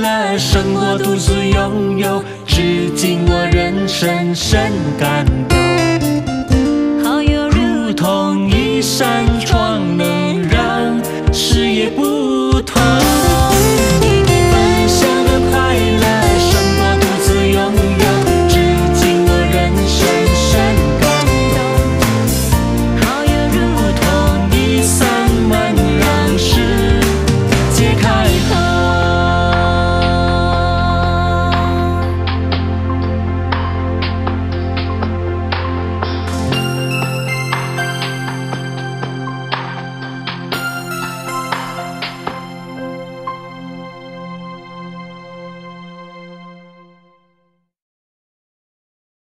了胜过独自拥有至今我仍深深感动。好友如同一扇窗